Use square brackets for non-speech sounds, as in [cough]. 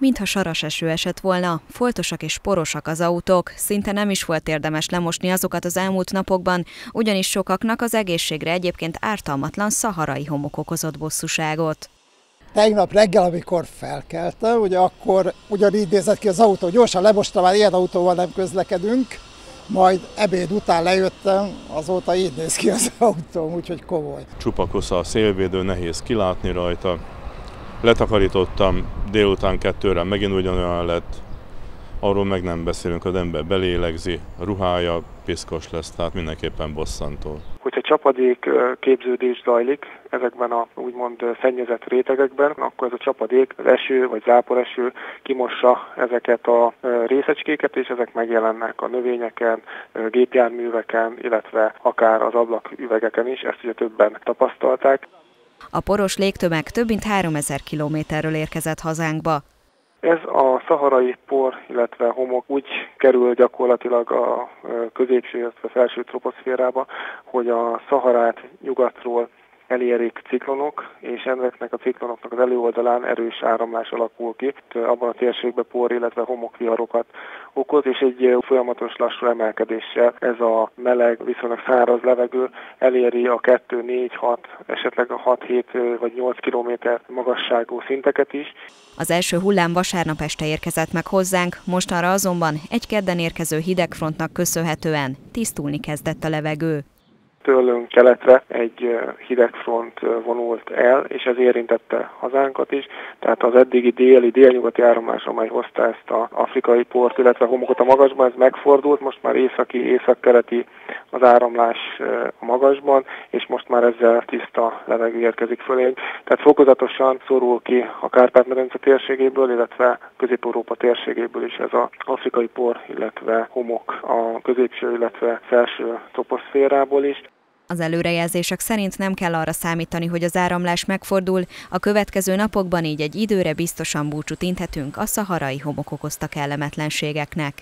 Mintha saras eső esett volna, foltosak és porosak az autók, szinte nem is volt érdemes lemosni azokat az elmúlt napokban, ugyanis sokaknak az egészségre egyébként ártalmatlan szaharai homok okozott bosszúságot. Tegnap reggel, amikor felkeltem, ugye akkor ugyanígy nézett ki az autó, gyorsan lemostam, már ilyen autóval nem közlekedünk, majd ebéd után lejöttem, azóta így néz ki az [laughs] autóm, úgyhogy komoly. Csupa kosza a szélvédő, nehéz kilátni rajta. Letakarítottam, délután kettőre megint ugyanolyan lett, arról meg nem beszélünk, az ember belélegzi, a ruhája piszkos lesz, tehát mindenképpen bosszantó. Hogyha csapadék képződés zajlik ezekben a úgymond szennyezett rétegekben, akkor ez a csapadék, az eső vagy záporeső kimossa ezeket a részecskéket, és ezek megjelennek a növényeken, gépjárműveken, illetve akár az ablaküvegeken is, ezt ugye többen tapasztalták. A poros légtömeg több mint 3000 kilométerről érkezett hazánkba. Ez a szaharai por, illetve homok úgy kerül gyakorlatilag a középső, illetve felső troposzférába, hogy a szaharát nyugatról elérik ciklonok, és ezeknek a ciklonoknak az előoldalán erős áramlás alakul ki. Abban a térségben por, illetve homokviharokat okoz, és egy folyamatos lassú emelkedéssel ez a meleg, viszonylag száraz levegő eléri a 2, 4, 6, esetleg a 6, 7 vagy 8 kilométer magasságú szinteket is. Az első hullám vasárnap este érkezett meg hozzánk, mostanra azonban egy kedden érkező hidegfrontnak köszönhetően tisztulni kezdett a levegő tőlünk keletre egy hideg front vonult el, és ez érintette hazánkat is. Tehát az eddigi déli, délnyugati áramlás, amely hozta ezt az afrikai port, illetve homokot a magasban, ez megfordult, most már északi, északkeleti az áramlás a magasban, és most már ezzel tiszta levegő érkezik fölénk. Tehát fokozatosan szorul ki a Kárpát-medence térségéből, illetve Közép-Európa térségéből is ez az afrikai por, illetve homok a középső, illetve felső toposzférából is. Az előrejelzések szerint nem kell arra számítani, hogy az áramlás megfordul, a következő napokban így egy időre biztosan búcsút inthetünk a szaharai homok okozta kellemetlenségeknek.